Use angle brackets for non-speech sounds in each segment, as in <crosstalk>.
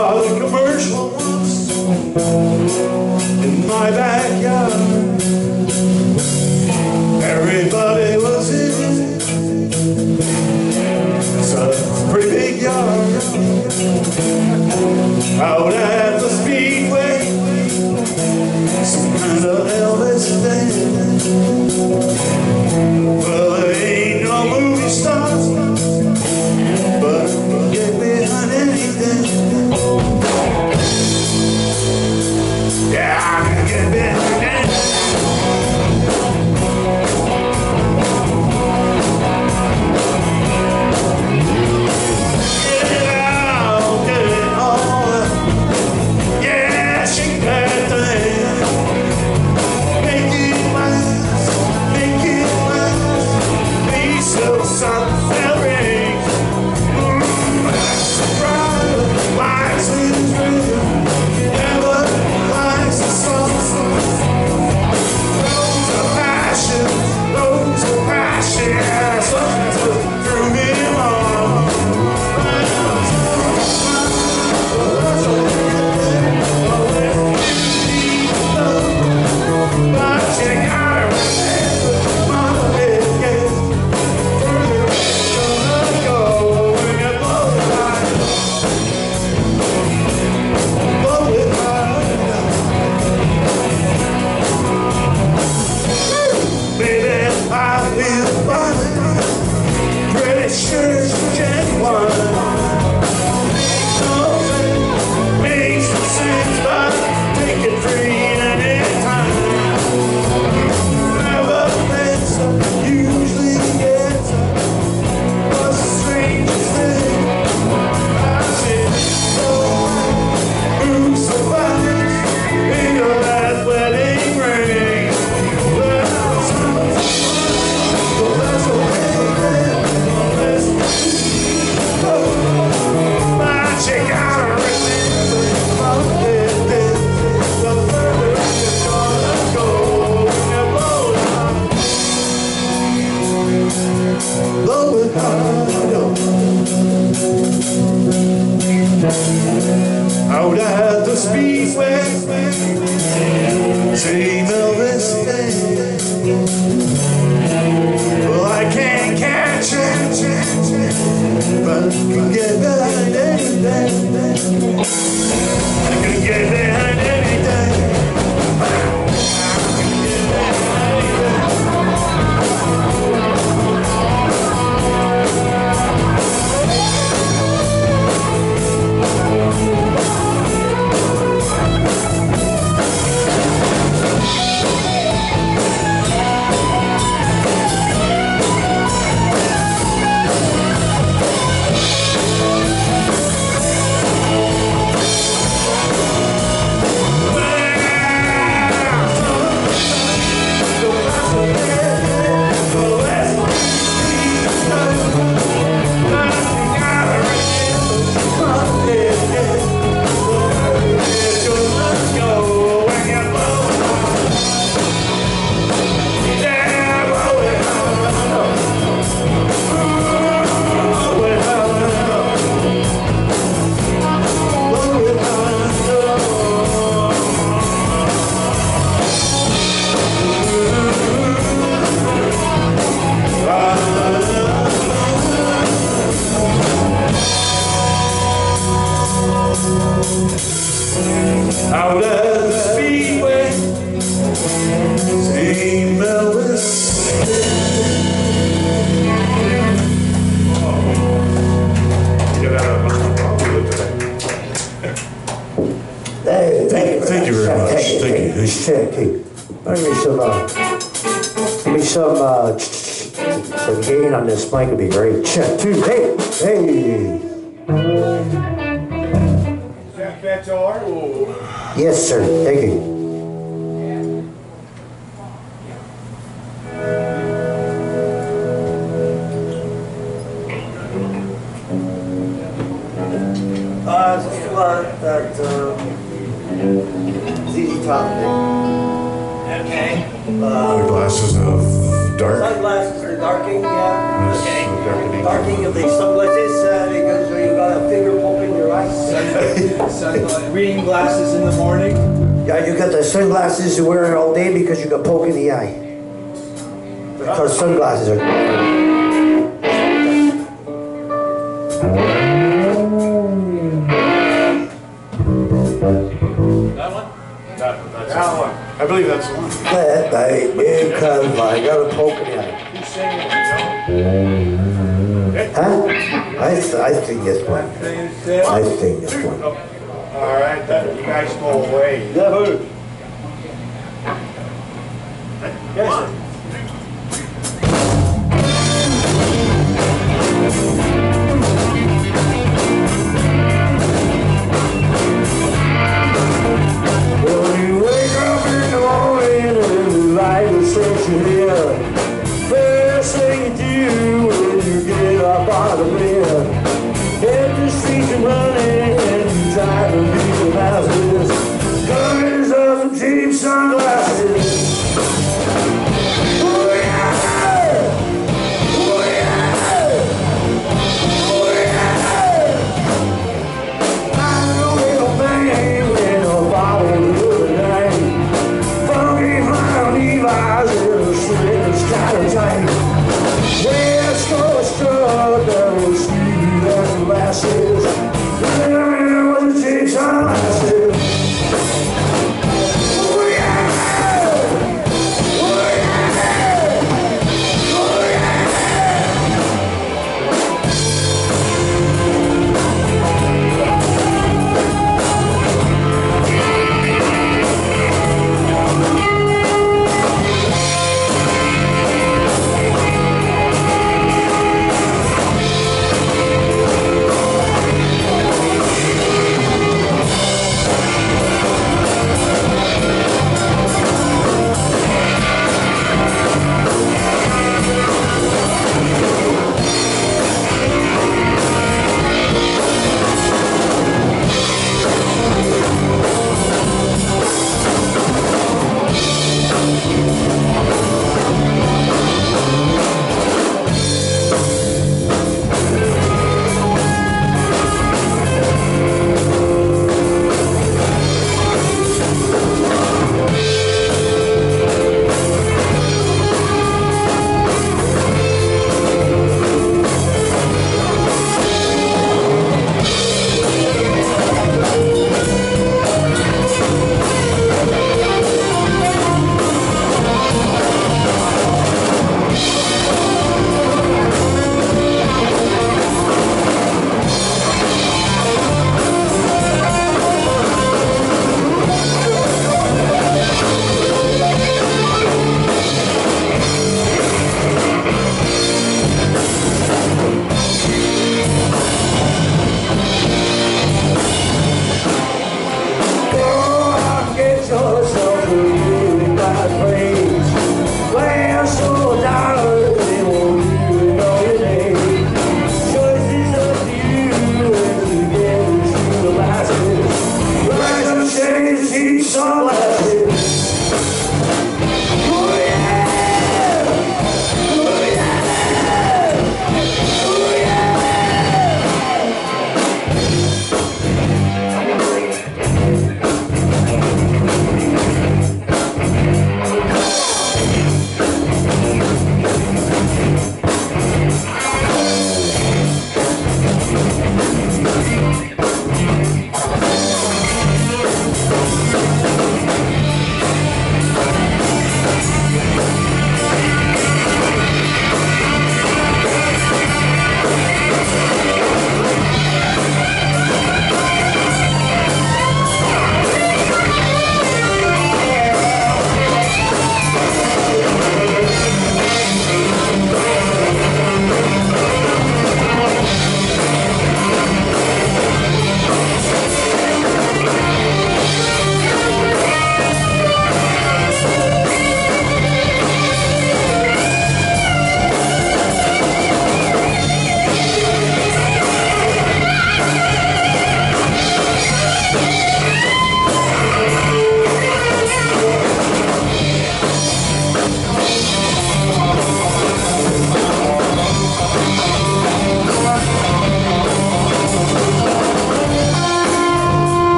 saw the commercial once in my backyard. Check. Hey, bring me some, uh, give me some, uh, some gain on this mic would be great. Check two. Hey, hey. That better? Yes, sir. Thank you. Uh, just about that, um, ZZ Top thing. Okay. Uh, Glasses of dark. sunglasses, the darking, yeah. Okay. Darkening. Darking of the sunglasses, uh, because you got a finger pump in your eyes. <laughs> Sun, reading glasses in the morning. Yeah, you got the sunglasses you wear all day because you got poke in the eye. Because sunglasses are. That, that's That one. I believe that's the one. That night, because I got a poke in the eye. He's singing, you Huh? I, I think this one. I think this one. Oh, all right, that, you guys go away. Never. Yes, When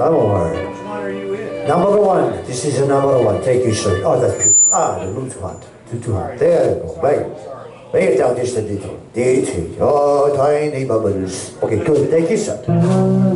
up, some. Which one are you in? Number one, this is a number one. Thank you, sir. Oh, that's beautiful. Ah, the hot. Too, too hot. There you go. Bang. Bring it down just a little. Detail. Oh, tiny bubbles. Okay, good. Thank you, sir.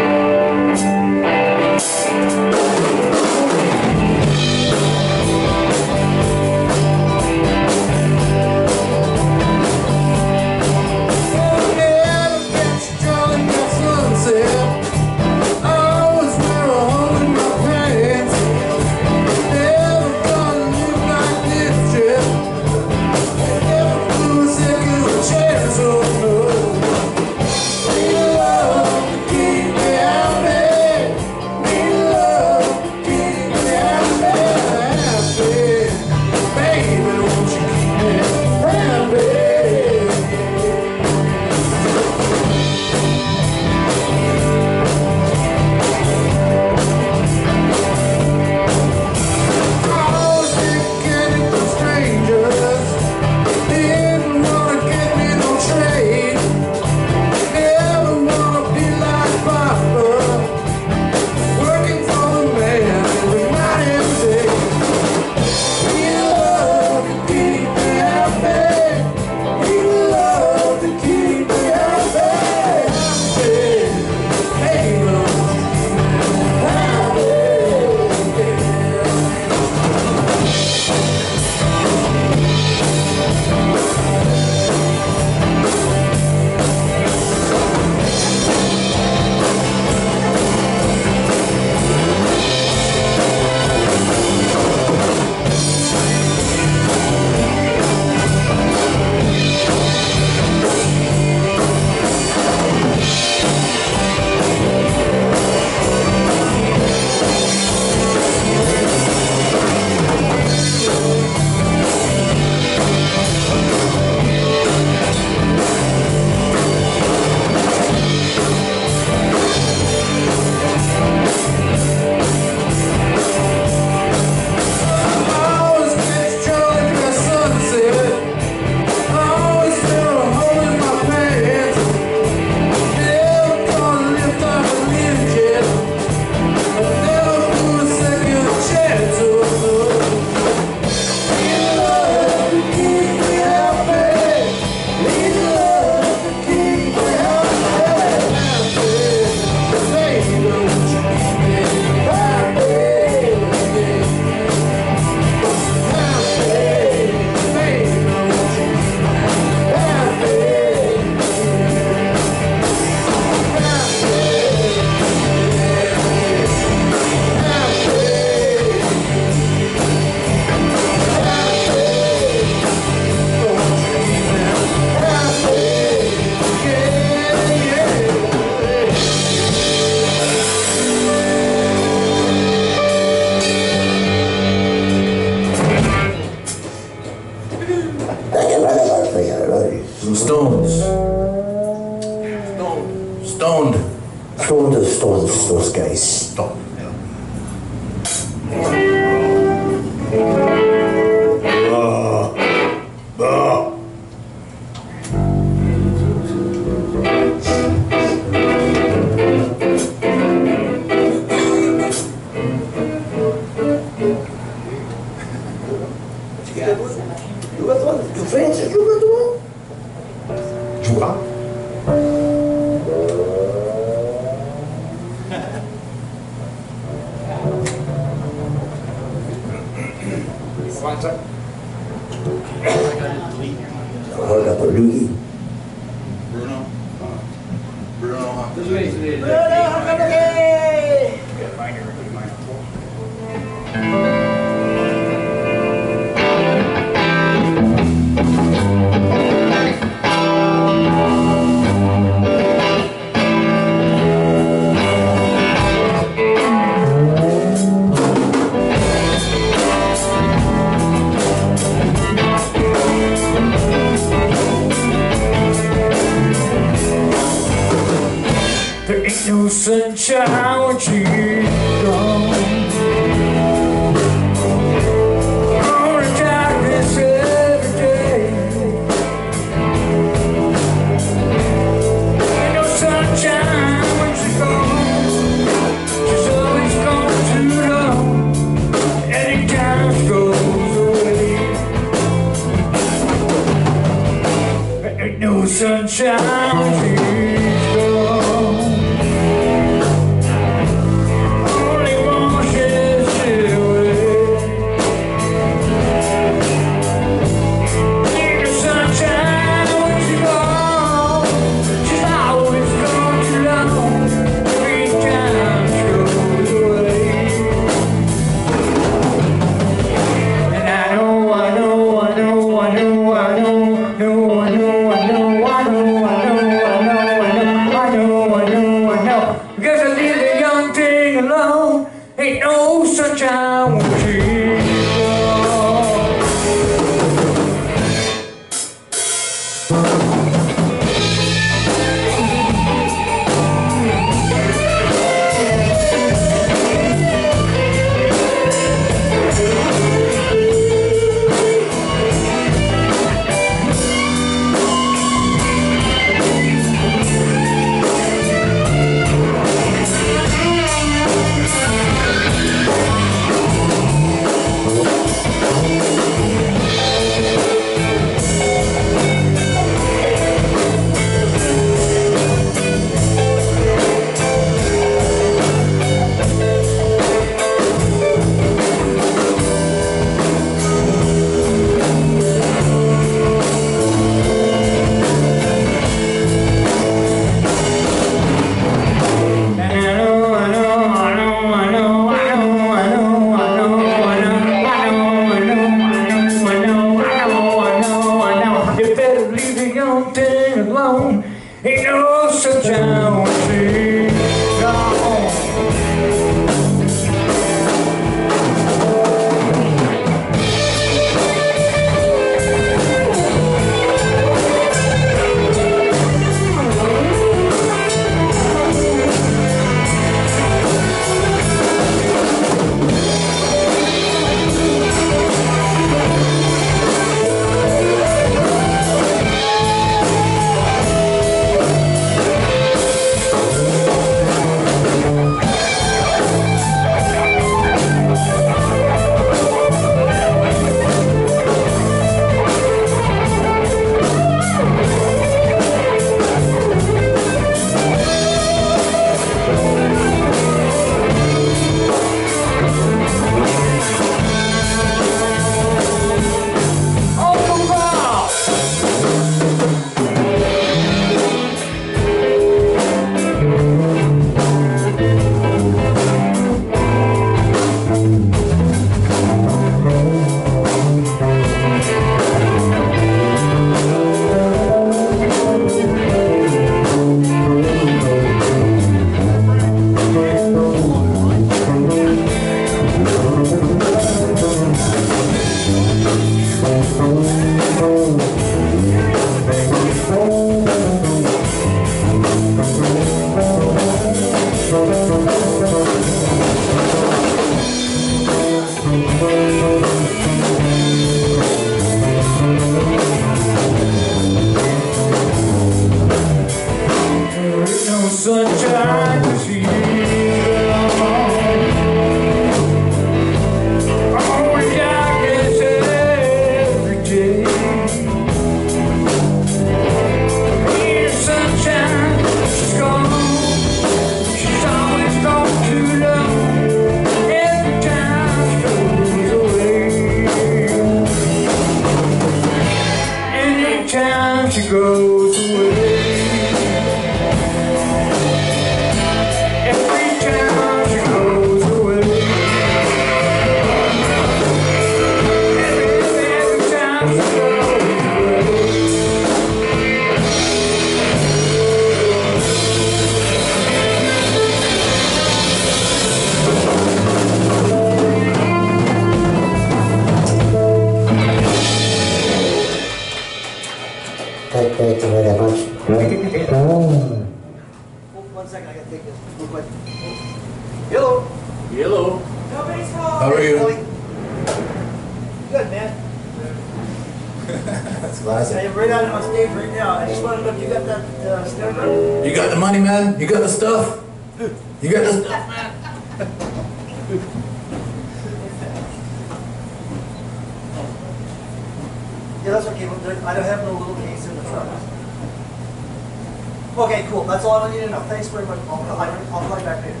Cool. That's all I need to know. Thanks very much. I'll, I'll, I'll call you back later.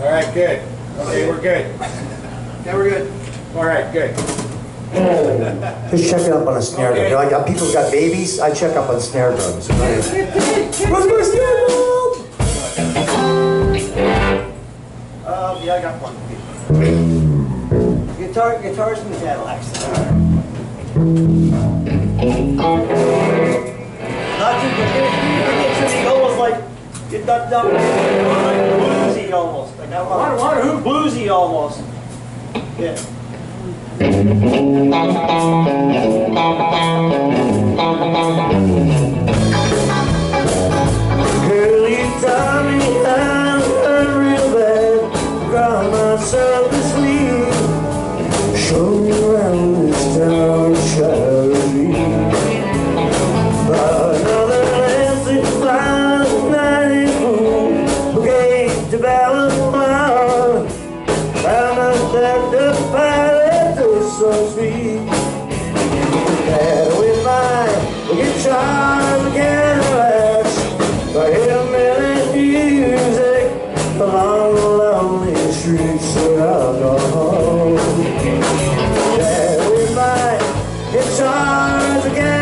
All right, good. Okay, we're good. yeah, we're good. All right, good. Just checking up on a snare drum. You know, I got people got babies. I check up on snare drums. Where's my snare drum? Um, yeah, I got one. Guitar, guitars and Cadillacs. Not too good. It gets almost like, bluesy almost. Girl, you taught me how to real bad. Cry myself guitar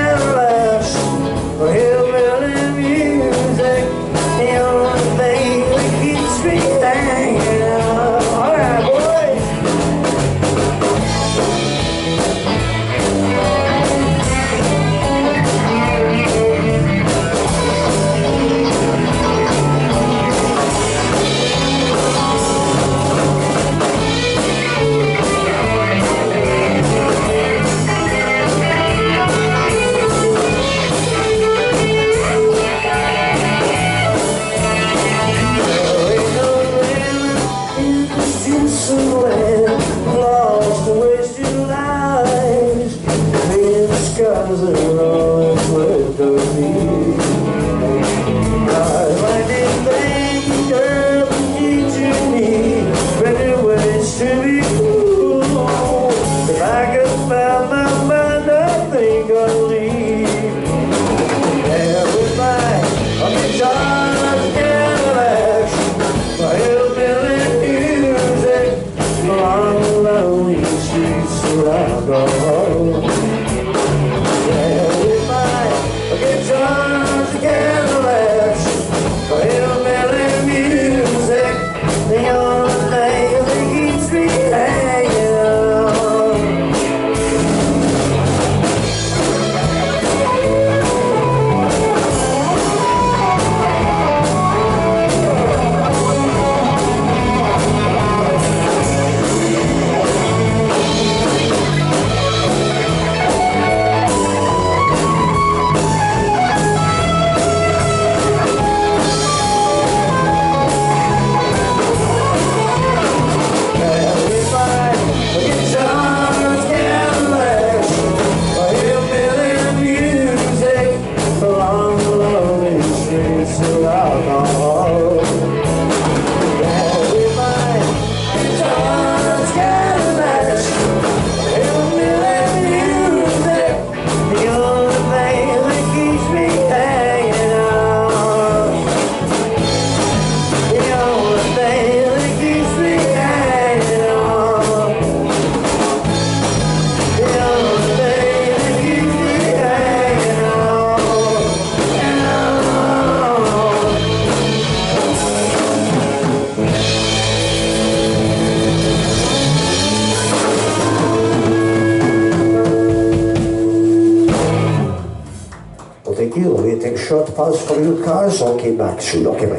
sull'occhio